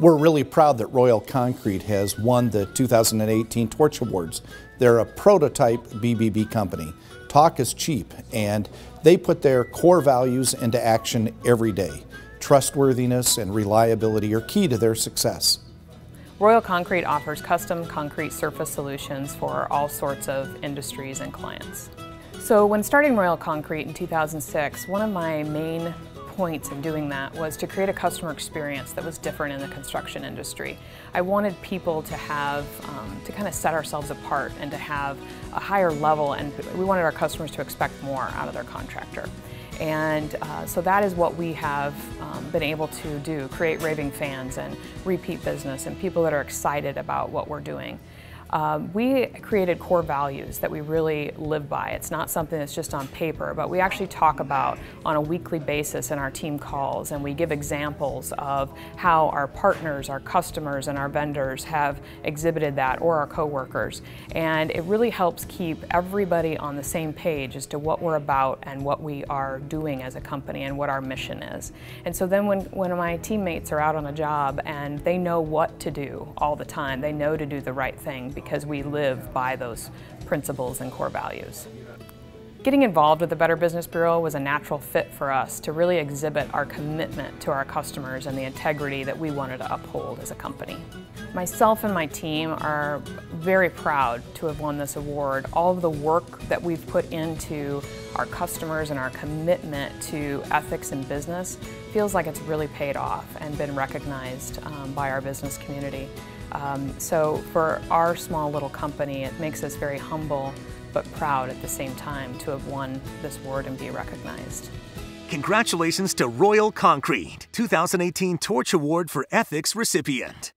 We're really proud that Royale Concrete has won the 2018 Torch Awards. They're a prototype BBB company. Talk is cheap, and they put their core values into action every day. Trustworthiness and reliability are key to their success. Royale Concrete offers custom concrete surface solutions for all sorts of industries and clients. So when starting Royale Concrete in 2006, one of my main points in doing that was to create a customer experience that was different in the construction industry. I wanted people to have, um, to kind of set ourselves apart and to have a higher level and we wanted our customers to expect more out of their contractor. And uh, so that is what we have um, been able to do, create raving fans and repeat business and people that are excited about what we're doing. Um, we created core values that we really live by. It's not something that's just on paper, but we actually talk about on a weekly basis in our team calls and we give examples of how our partners, our customers, and our vendors have exhibited that or our coworkers. And it really helps keep everybody on the same page as to what we're about and what we are doing as a company and what our mission is. And so then when, when my teammates are out on a job and they know what to do all the time, they know to do the right thing because we live by those principles and core values. Getting involved with the Better Business Bureau was a natural fit for us to really exhibit our commitment to our customers and the integrity that we wanted to uphold as a company. Myself and my team are very proud to have won this award. All of the work that we've put into our customers and our commitment to ethics and business feels like it's really paid off and been recognized um, by our business community. Um, so for our small little company, it makes us very humble but proud at the same time to have won this award and be recognized. Congratulations to Royale Concrete, 2018 Torch Award for Ethics recipient.